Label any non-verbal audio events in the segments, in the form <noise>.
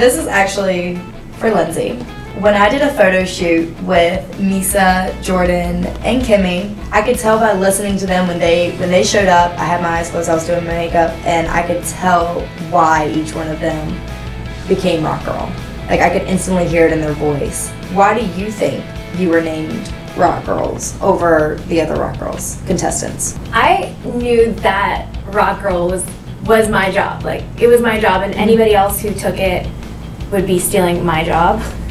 This is actually for Lindsay. When I did a photo shoot with Misa, Jordan, and Kimi, I could tell by listening to them when they when they showed up. I had my eyes closed, I was doing my makeup, and I could tell why each one of them became rock girl. Like I could instantly hear it in their voice. Why do you think you were named rock girls over the other rock girls contestants? I knew that rock girl was was my job. Like it was my job, and anybody else who took it would be stealing my job. <laughs>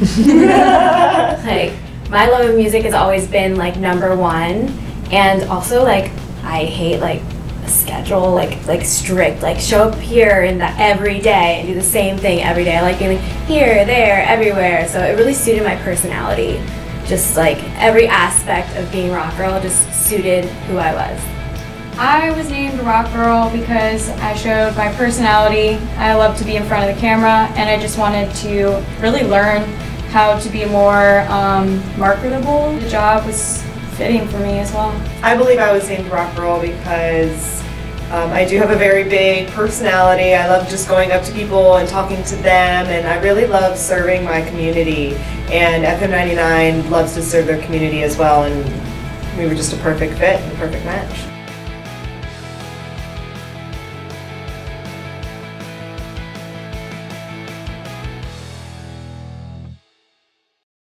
like my love of music has always been like number one, and also like I hate like a schedule, like like strict, like show up here and that every day and do the same thing every day. I like being like here, there, everywhere. So it really suited my personality. Just like every aspect of being rock girl just suited who I was. I was named Rock Girl because I showed my personality. I love to be in front of the camera, and I just wanted to really learn how to be more um, marketable. The job was fitting for me as well. I believe I was named Rock Girl because um, I do have a very big personality. I love just going up to people and talking to them, and I really love serving my community. And FM 99 loves to serve their community as well, and we were just a perfect fit and a perfect match.